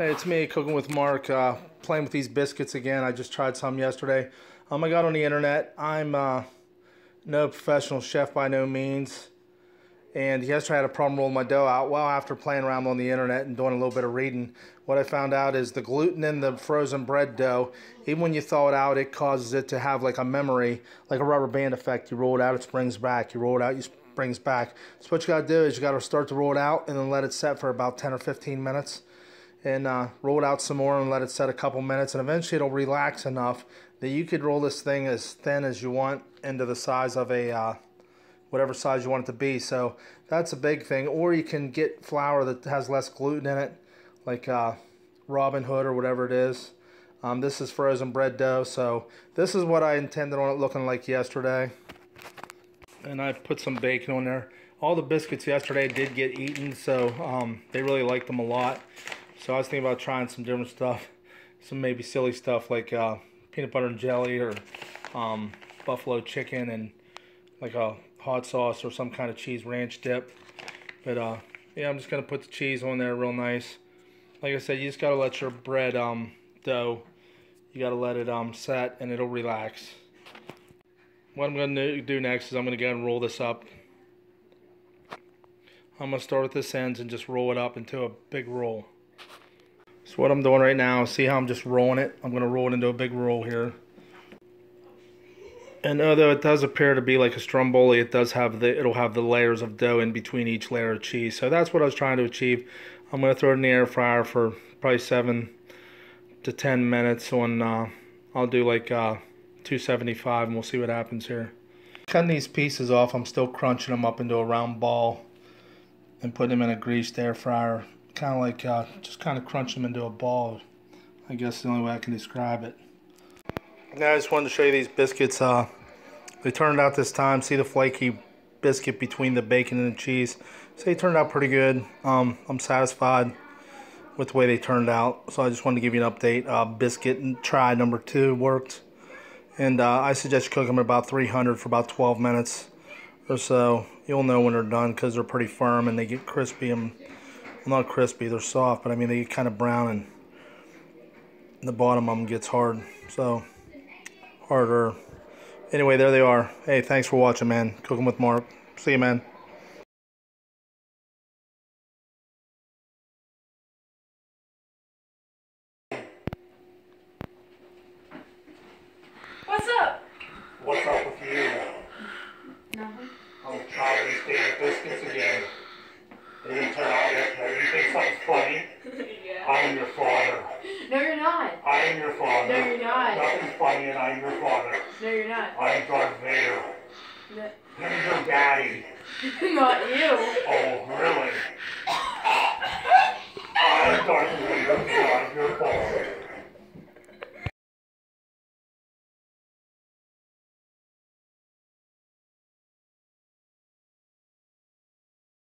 Hey, it's me cooking with Mark, uh, playing with these biscuits again. I just tried some yesterday. Um, I got on the internet. I'm uh, no professional chef by no means. And yesterday I had a problem rolling my dough out. Well, after playing around on the internet and doing a little bit of reading, what I found out is the gluten in the frozen bread dough, even when you thaw it out, it causes it to have like a memory, like a rubber band effect. You roll it out, it springs back. You roll it out, you springs back. So what you got to do is you got to start to roll it out and then let it set for about 10 or 15 minutes and uh, roll it out some more and let it set a couple minutes and eventually it'll relax enough that you could roll this thing as thin as you want into the size of a uh, whatever size you want it to be. So that's a big thing. Or you can get flour that has less gluten in it like uh, Robin Hood or whatever it is. Um, this is frozen bread dough. So this is what I intended on it looking like yesterday. And I've put some bacon on there. All the biscuits yesterday did get eaten so um, they really liked them a lot so I was thinking about trying some different stuff, some maybe silly stuff like uh, peanut butter and jelly or um, buffalo chicken and like a hot sauce or some kind of cheese ranch dip. But uh, yeah, I'm just gonna put the cheese on there real nice. Like I said, you just gotta let your bread um, dough, you gotta let it um, set and it'll relax. What I'm gonna do next is I'm gonna go and roll this up. I'm gonna start with this ends and just roll it up into a big roll. So what I'm doing right now, see how I'm just rolling it? I'm going to roll it into a big roll here. And although it does appear to be like a stromboli, it does have the it'll have the layers of dough in between each layer of cheese. So that's what I was trying to achieve. I'm going to throw it in the air fryer for probably 7 to 10 minutes on uh, I'll do like uh, 275 and we'll see what happens here. Cutting these pieces off, I'm still crunching them up into a round ball and putting them in a greased air fryer kind of like uh, just kind of crunch them into a ball. I guess the only way I can describe it. Now I just wanted to show you these biscuits. Uh, they turned out this time. See the flaky biscuit between the bacon and the cheese. So they turned out pretty good. Um, I'm satisfied with the way they turned out. So I just wanted to give you an update. Uh, biscuit try number two worked. And uh, I suggest you cook them at about 300 for about 12 minutes or so. You'll know when they're done because they're pretty firm and they get crispy and not crispy, they're soft, but I mean they get kind of brown and the bottom of them gets hard. So harder. Anyway, there they are. Hey, thanks for watching, man. Cooking with Mark. See you, man. What's up? What's up with you? Nothing. I'm trying these damn biscuits again. They didn't turn out yesterday. You think something's funny? yeah. I am your father. No, you're not. I am your father. No, you're not. Nothing's funny and I am your father. No, you're not. I am Darth Vader. No. Who's your daddy? not you. Oh, really?